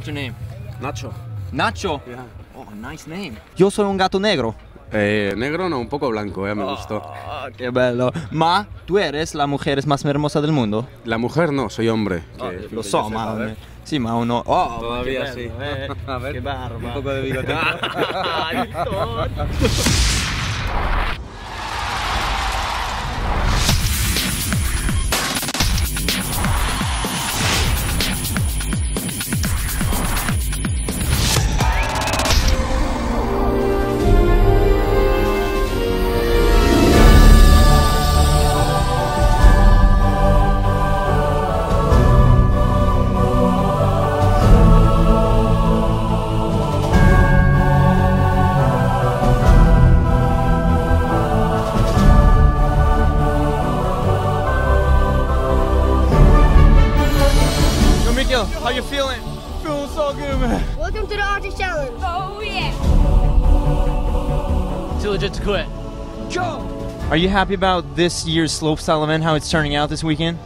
What's your name? Nacho. Nacho. Yeah. Oh, nice name. Yo soy un gato negro. Eh, negro no, un poco blanco, eh, me gustó. Ah, qué bello. Ma, tú eres la mujer más hermosa del mundo. La mujer no, soy hombre. Que- lo so, ma. Sì, ma uno. Oh, Todavía sí. eh. A ver, Qué barba. un poco de bigote. Yo, how you feeling? Feeling so good, man. Welcome to the Arctic Challenge. Oh yeah. Too legit to quit. Go! Are you happy about this year's slopestyle event, how it's turning out this weekend?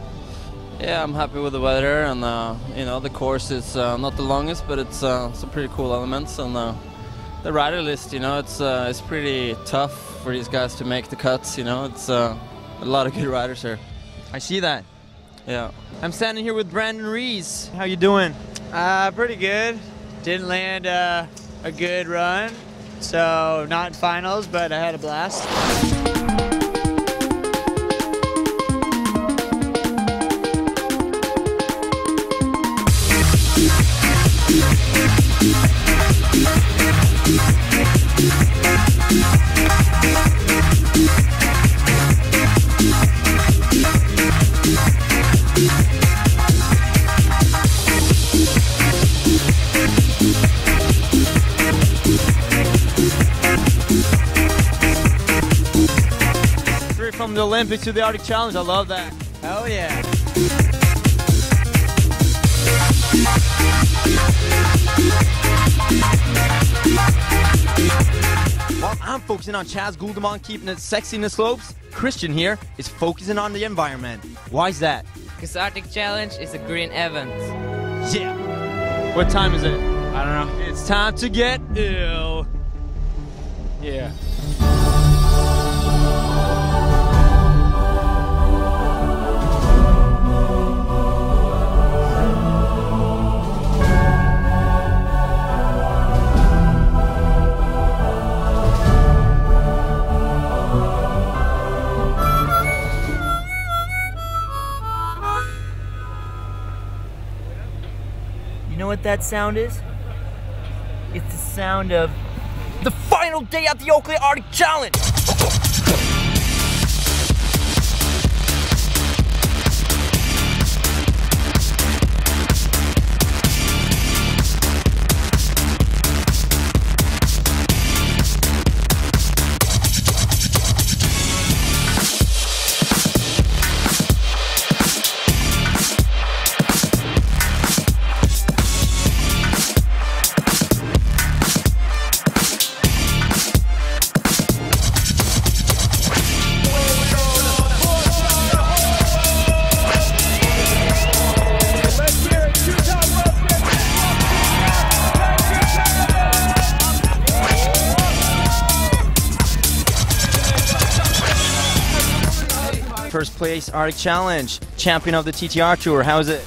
Yeah, I'm happy with the weather, and uh, you know the course is uh, not the longest, but it's uh, some pretty cool elements, and uh, the rider list, you know, it's uh, it's pretty tough for these guys to make the cuts. You know, it's uh, a lot of good riders here. I see that. Yeah. I'm standing here with Brandon Rees. How you doing? Uh, pretty good. Didn't land uh, a good run, so not in finals, but I had a blast. From the Olympics to the Arctic Challenge. I love that. Hell yeah. While I'm focusing on Chas Guldemond keeping it sexy in the slopes, Christian here is focusing on the environment. Why is that? Because Arctic Challenge is a green event. Yeah. What time is it? I don't know. It's time to get ill. Yeah. That sound is? It's the sound of the final day at the Oakley Arctic Challenge. First place Arctic Challenge, champion of the TTR Tour. How is it?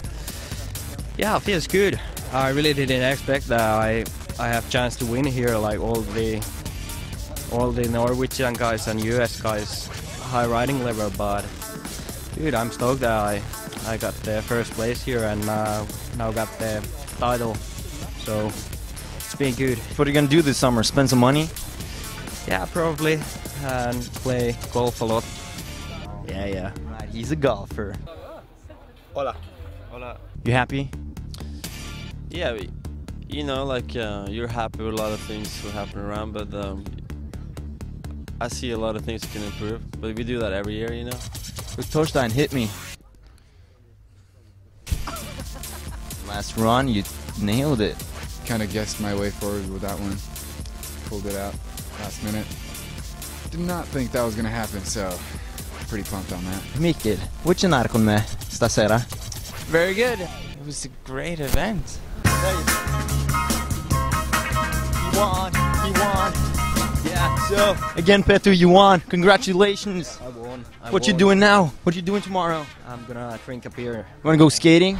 Yeah, it feels good. I really didn't expect that I I have chance to win here like all the all the Norwegian guys and US guys high riding level but dude I'm stoked that I I got the first place here and now now got the title so it's been good What are you gonna do this summer? Spend some money? yeah probably and play golf a lot yeah yeah Right, he's a golfer. Hola. Hola. You happy? Yeah, we- you know, like uh, you're happy with a lot of things that happen around, but um, I see a lot of things that can improve. But we do that every year, you know. Look, Torstein hit me. Last run, you nailed it. kind of guessed my way forward with that one. Pulled it out last minute. Did not think that was going to happen, so pretty pumped on that. Mikkel, what you narkon med stasera? Very good. It was a great event. He won. He won. Yeah. So again, Peetu, you won. Congratulations. I won. I What you doing now? What you doing tomorrow? I'm gonna drink a beer. You wanna go skating?